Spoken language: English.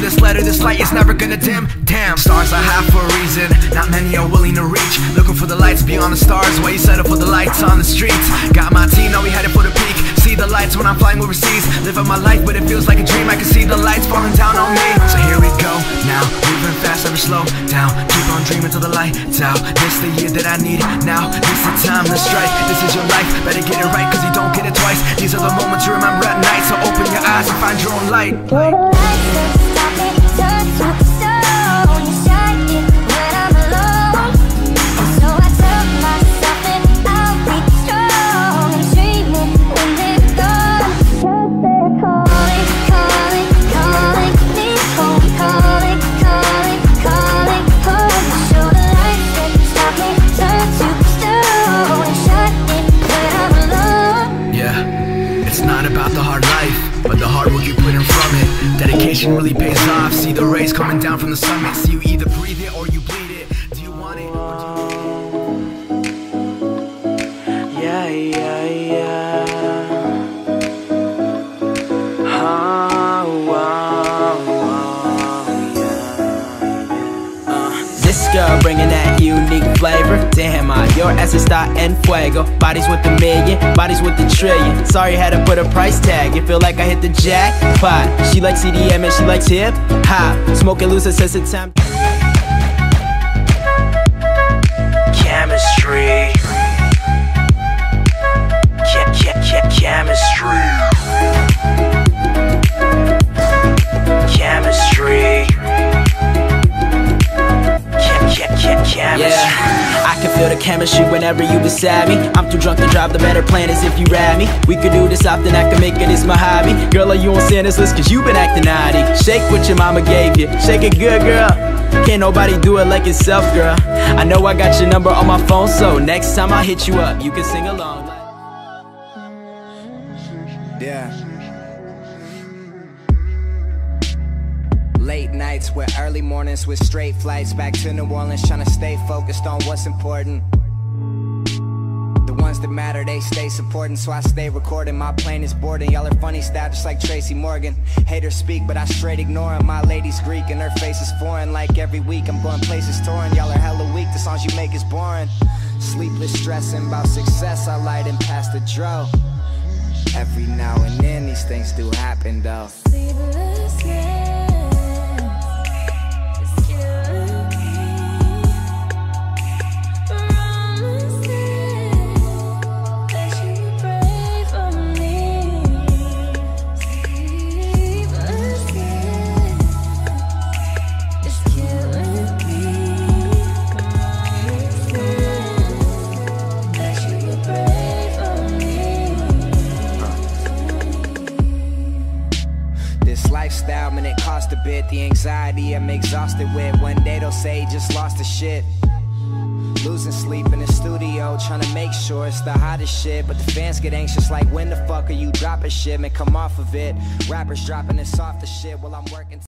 this letter, this light is never gonna dim. Damn, stars I have for a reason, not many are willing to reach. Looking for the lights beyond the stars, why you settle for the lights on the streets? Got my team, now we headed for the peak. See the lights when I'm flying overseas. Living my life, but it feels like a dream. I can see the lights falling down on me. So here we go now, moving fast, never slow down. Keep on dreaming till the lights out. This the year that I need now. This the time to strike. This is your life, better get it right, cause you don't get it twice. These are the moments you remember at night. So open your eyes and find your own light. light. Dedication really pays off. See the rays coming down from the summit. See you either breathe it or you Bringing that unique flavor. Damn, I your ass is está en fuego. Bodies with a million, bodies with a trillion. Sorry, had to put a price tag. It feel like I hit the jackpot. She likes EDM and she likes hip hop. Smoking loose since the time. Chemistry. Chemistry whenever you beside me. I'm too drunk to drive, the better plan is if you ride me. We could do this often, I can make it, it's my hobby. Girl, are you on Santa's list? Cause you been acting naughty. Shake what your mama gave you. Shake it good, girl. Can't nobody do it like yourself, girl. I know I got your number on my phone, so next time I hit you up, you can sing along. Yeah. Late nights with early mornings with straight flights back to New Orleans, trying to stay focused on what's important. The ones that matter, they stay supporting, so I stay recording. My plane is boarding, y'all are funny style, just like Tracy Morgan. Haters speak, but I straight ignore 'em. My lady's Greek and her face is foreign. Like every week, I'm going places touring. Y'all are hella weak, the songs you make is boring. Sleepless, stressing about success, I light and pass the dro. Every now and then, these things do happen though. This lifestyle, man, it cost a bit. The anxiety I'm exhausted with. One day they'll say just lost the shit. Losing sleep in the studio, trying to make sure it's the hottest shit. But the fans get anxious, like when the fuck are you dropping shit? Man, come off of it. Rappers dropping the softest shit while I'm working.